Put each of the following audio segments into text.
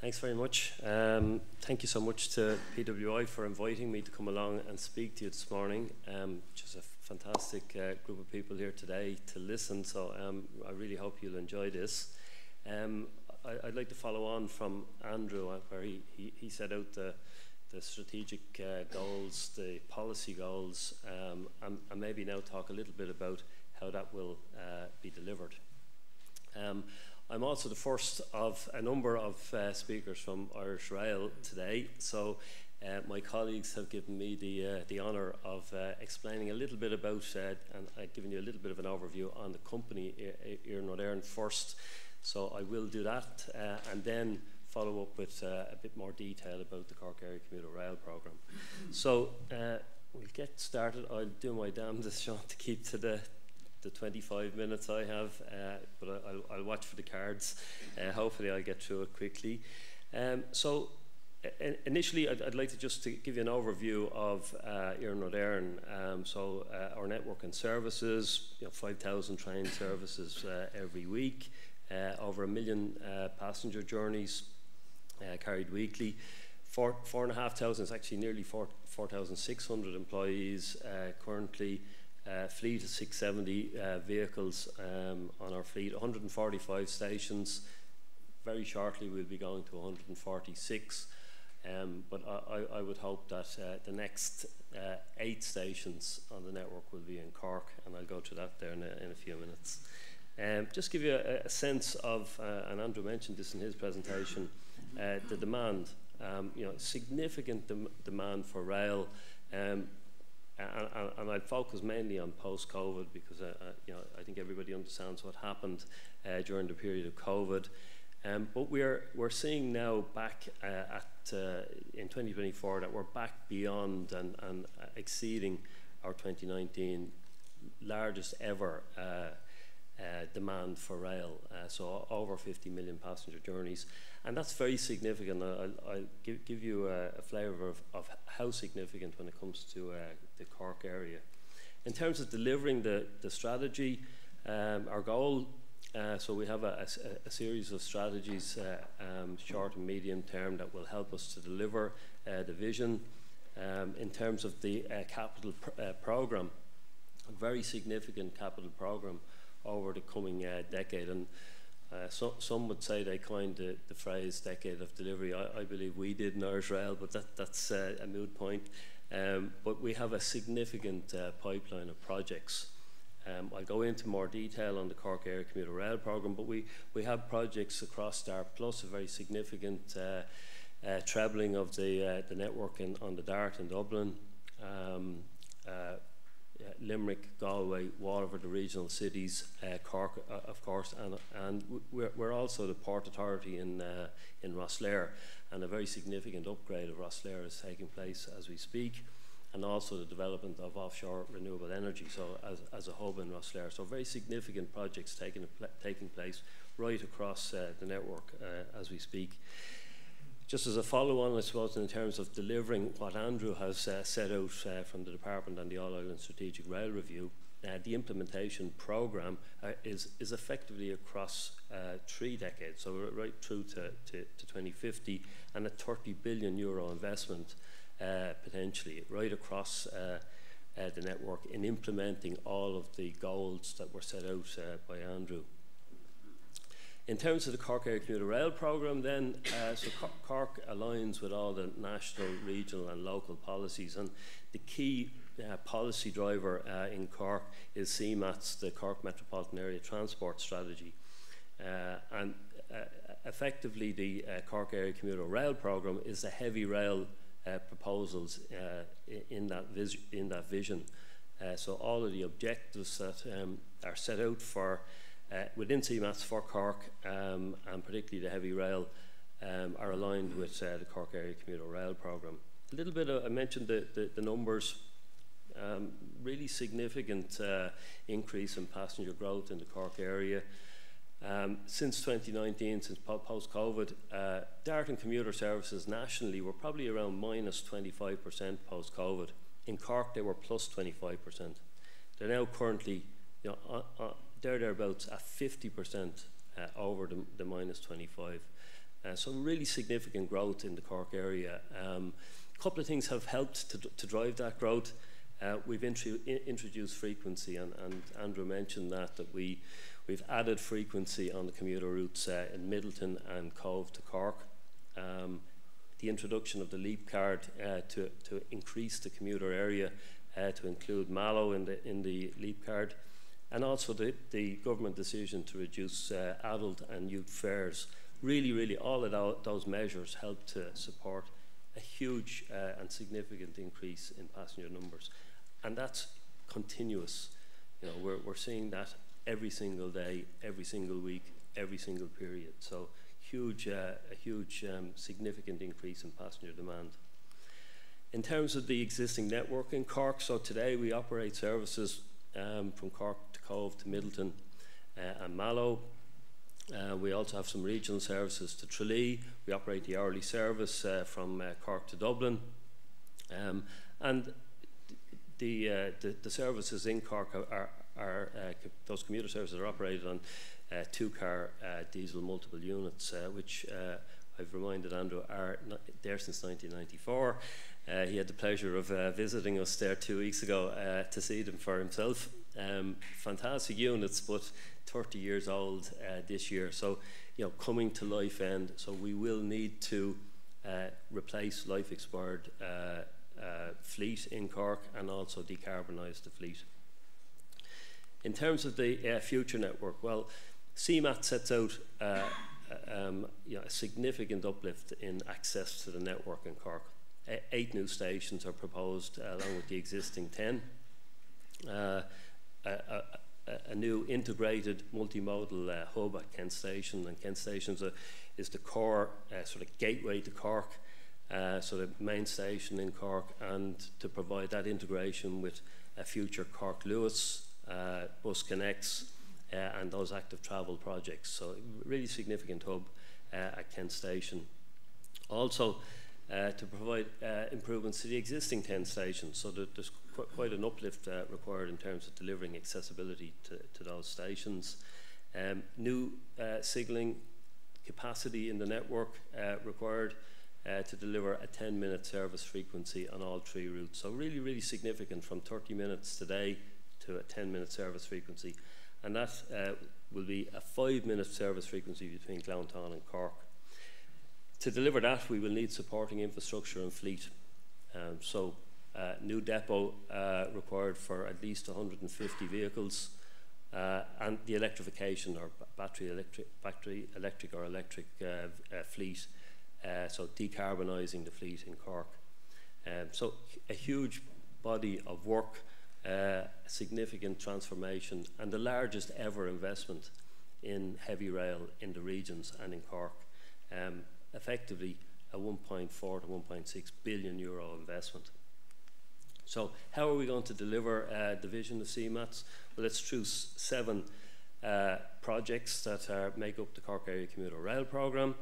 Thanks very much. Um, thank you so much to PWI for inviting me to come along and speak to you this morning. Um, just a fantastic uh, group of people here today to listen, so um, I really hope you'll enjoy this. Um, I, would like to follow on from Andrew, uh, where he, he, he set out the, the strategic uh, goals, the policy goals, um, and, and, maybe now talk a little bit about how that will uh, be delivered. I'm also the first of a number of uh, speakers from Irish Rail today, so uh, my colleagues have given me the, uh, the honour of uh, explaining a little bit about uh, and I've you a little bit of an overview on the company Iarnród Éireann first. So I will do that and then follow up with a bit more detail about the Cork Area Commuter Rail programme. So we'll get started. I'll do my damnedest, Sean, to keep to the the 25 minutes I have, uh, but I, will watch for the cards. Uh, hopefully, I'll get through it quickly. Um, so, uh, initially, I'd, I'd, like to just to give you an overview of uh, Éireann. Um, so, uh, our network and services, you know, 5,000 train services uh, every week, uh, over a million passenger journeys carried weekly. Four, four and a half thousand, it's actually nearly 4,600 4, employees currently uh, fleet of 670 uh, vehicles um, on our fleet, 145 stations. Very shortly, we'll be going to 146. Um, but I, I, would hope that uh, the next uh, eight stations on the network will be in Cork, and I'll go to that there in a, in a few minutes. Um, just give you a, a sense of, uh, and Andrew mentioned this in his presentation, uh, the demand. Um, you know, significant dem demand for rail. And, and, and I'd focus mainly on post-COVID because uh, uh, you know I think everybody understands what happened uh, during the period of COVID. Um, but we're we're seeing now back uh, at uh, in 2024 that we're back beyond and, and exceeding our 2019 largest ever uh, uh, demand for rail, uh, so over 50 million passenger journeys. And that's very significant. I'll, I'll give, give, you a, a flavour of, of, how significant when it comes to uh, the Cork area. In terms of delivering the, the strategy, um, our goal, uh, so we have a, a, a series of strategies, uh, um, short and medium term, that will help us to deliver the vision. Um, in terms of the capital pr programme, a very significant capital programme over the coming uh, decade. And uh, so, some would say they coined the, the phrase decade of delivery. I, I, believe we did in Irish Rail, but that, that's uh, a moot point. Um, but we have a significant uh, pipeline of projects. Um, I'll go into more detail on the Cork Area Commuter Rail programme, but we, we have projects across Dart Plus, a very significant uh, uh, trebling of the, the network in, on the Dart in Dublin. Um, Limerick, Galway, Waterford, the regional cities, uh, Cork, uh, of course, and, and we're, we're, also the Port Authority in, uh, in Rosslare, and a very significant upgrade of Rosslare is taking place as we speak, and also the development of offshore renewable energy, so as, as a hub in Rosslare. So very significant projects taking, taking place right across uh, the network uh, as we speak. Just as a follow-on, I suppose, in terms of delivering what Andrew has uh, set out uh, from the Department and the All-Ireland Strategic Rail Review, uh, the implementation programme uh, is, is effectively across uh, three decades, so right through to, to, to 2050, and a 30 billion euro investment uh, potentially right across the network in implementing all of the goals that were set out by Andrew. In terms of the Cork Area Commuter Rail programme, then, uh, so Cork aligns with all the national, regional, and local policies, and the key uh, policy driver uh, in Cork is CMATS, the Cork Metropolitan Area Transport Strategy. Uh, and uh, effectively, the uh, Cork Area Commuter Rail programme is the heavy rail proposals in, that in that vision. so all of the objectives that um, are set out for uh, within CMATS for Cork, um, and particularly the heavy rail, um, are aligned with uh, the Cork Area Commuter Rail Programme. A little bit, of, I mentioned the, the, the numbers, um, really significant uh, increase in passenger growth in the Cork area. Um, since 2019, since post-COVID, uh, Dart and commuter services nationally were probably around minus 25% post-COVID. In Cork, they were plus 25%. They're now currently you know, uh, uh, there thereabouts at 50% uh, over the, the minus 25. Uh, so really significant growth in the Cork area. Um, a couple of things have helped to, to drive that growth. Uh, we've intru introduced frequency, and, and, Andrew mentioned that that we we've added frequency on the commuter routes uh, in Midleton and Cobh to Cork. Um, the introduction of the Leap card uh, to to increase the commuter area uh, to include Mallow in the in the Leap card, and also the the government decision to reduce uh, adult and youth fares. Really, really, all of those measures help to support a huge uh, and significant increase in passenger numbers and that's continuous. You know, we're, we're seeing that every single day, every single week, every single period. So huge, uh, a huge um, significant increase in passenger demand. In terms of the existing network in Cork, so today we operate services um, from Cork Cobh to Midleton uh, and Mallow. Uh, we also have some regional services to Tralee. We operate the hourly service uh, from uh, Cork to Dublin. Um, and the, uh, the, the, services in Cork are, are, uh, those commuter services are operated on two-car uh, diesel multiple units, which I've reminded Andrew are there since 1994. he had the pleasure of visiting us there two weeks ago to see them for himself. Um, fantastic units, but 30 years old this year. So, you know, coming to life end. So we will need to replace life expired uh, fleet in Cork and also decarbonise the fleet. In terms of the uh, future network, well, CMAT sets out uh, um, you know, a significant uplift in access to the network in Cork. Eight new stations are proposed uh, along with the existing 10. Uh, a, a, a, new integrated multimodal uh, hub at Kent Station, and Kent Station is, is the core sort of gateway to Cork uh, so the main station in Cork, and to provide that integration with a future Cork Luas, uh, Bus Connects, uh, and those active travel projects. So really significant hub uh, at Kent Station. Also, uh, to provide uh, improvements to the existing 10 stations, so that there's qu quite an uplift required in terms of delivering accessibility to, to those stations. Um, new signalling capacity in the network required uh, to deliver a 10 minute service frequency on all three routes. So really, really significant from 30 minutes today to a 10 minute service frequency. And that uh, will be a five minute service frequency between Glounthaune and Cork. To deliver that, we will need supporting infrastructure and fleet. Um, so uh, new depot uh, required for at least 150 vehicles. Uh, and the electrification or battery electric, battery electric or electric uh, uh, fleet uh, so decarbonising the fleet in Cork. Um, so a huge body of work, significant transformation, and the largest ever investment in heavy rail in the regions and in Cork. Um, effectively, a 1.4 to 1.6 billion euro investment. So, how are we going to deliver uh, the vision of CMATS? Well, it's through seven uh, projects that are, make up the Cork Area Commuter Rail Programme.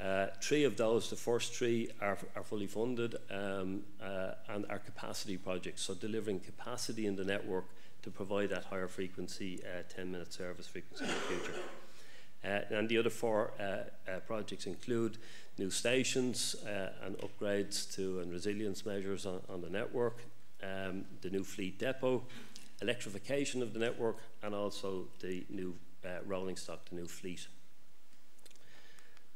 Uh, three of those, the first three, are, are fully funded um, uh, and are capacity projects, so delivering capacity in the network to provide that higher frequency uh, 10 minute service frequency in the future. Uh, and the other four uh, uh, projects include new stations and upgrades to and resilience measures on, on the network, um, the new fleet depot, electrification of the network, and also the new rolling stock, the new fleet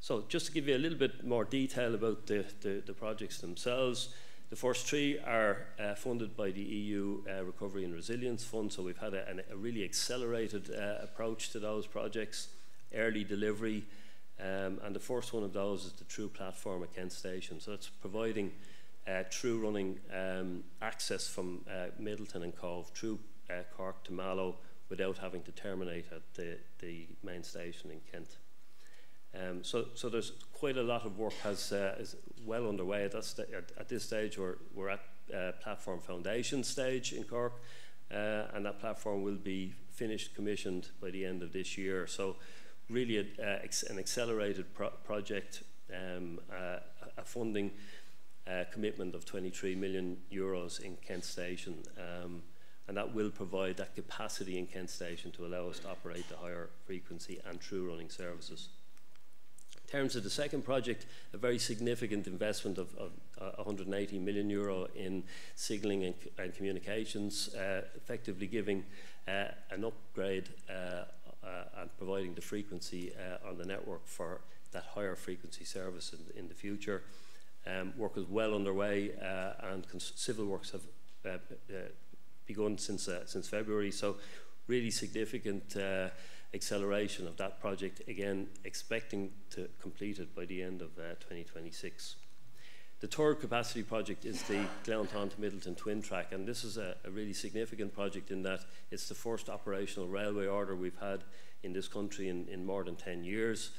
so just to give you a little bit more detail about the, the, the projects themselves, the first three are uh, funded by the EU uh, Recovery and Resilience Fund, so we've had a, a really accelerated uh, approach to those projects, early delivery, um, and the first one of those is the Through Platform at Kent Station. So it's providing uh, through running um, access from uh, Midleton and Cobh through uh, Cork to Mallow without having to terminate at the, the main station in Kent. Um, so, so there's quite a lot of work has uh, is well underway at, at, at, this stage. We're, we're at uh, platform foundation stage in Cork, uh, and that platform will be finished, commissioned by the end of this year. So, really, a, uh, an accelerated pro project, um, uh, a funding uh, commitment of 23 million euros in Kent Station. Um, and that will provide that capacity in Kent Station to allow us to operate the higher frequency and through running services In terms of the second project, a very significant investment of, of uh, 180 million euro in signalling and, and communications, uh, effectively giving uh, an upgrade uh, uh, and providing the frequency uh, on the network for that higher frequency service in, in the future. Um, work is well underway uh, and civil works have uh, uh, begun since, since February, so really significant acceleration of that project, again expecting to complete it by the end of uh, 2026. The third capacity project is the Glounthaune to Midleton twin track, and this is a, a, really significant project in that it's the first operational railway order we've had in this country in, in more than 10 years.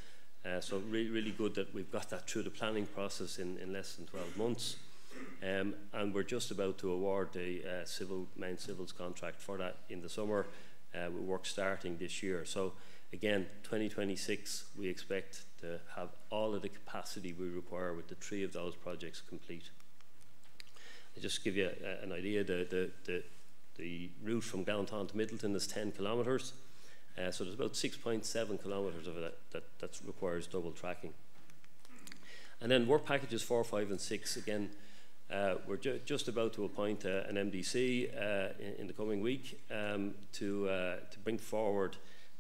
Uh, so really, really good that we've got that through the planning process in, in less than 12 months. Um, and we're just about to award the uh, civil main civils contract for that in the summer uh, work starting this year. So again, 2026, we expect to have all of the capacity we require with the three of those projects complete. I just give you a, an idea, the, the, the, the route from Glounthaune to Midleton is 10 kilometres. Uh, so there's about 6.7 kilometres of it that, that, that requires double tracking. And then work packages 4, 5 and 6, again, uh, we're ju just about to appoint uh, an MDC uh, in, in, the coming week um, to, uh, to bring forward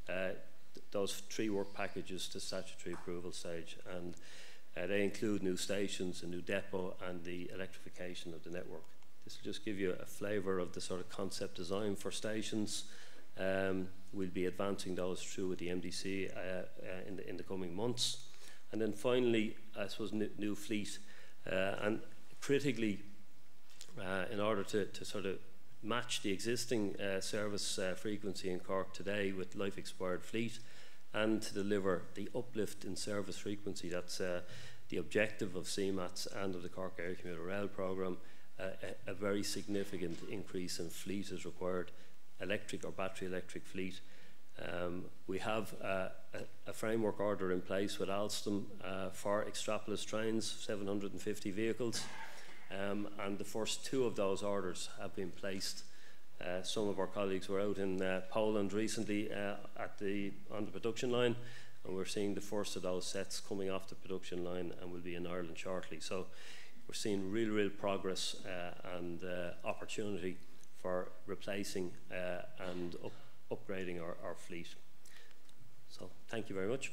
uh, th those three work packages to statutory approval stage. And they include new stations, a new depot, and the electrification of the network. This will just give you a flavour of the sort of concept design for stations. Um, we'll be advancing those through with the MDC in the, in, the, coming months. And then finally, I suppose, new, new fleet. and critically, uh, in order to, to sort of match the existing uh, service uh, frequency in Cork today with life expired fleet and to deliver the uplift in service frequency that's uh, the objective of CMATS and of the Cork Area Commuter Rail programme, uh, a, very significant increase in fleet is required, electric or battery electric fleet. Um, we have uh, a, a, framework order in place with Alstom uh, for X'Trapolis trains, 750 vehicles. Um, and the first two of those orders have been placed. Uh, some of our colleagues were out in uh, Poland recently uh, at the, on the production line, and we're seeing the first of those sets coming off the production line and will be in Ireland shortly. So we're seeing real, real progress uh, and opportunity for replacing uh, and up upgrading our, our fleet. So thank you very much.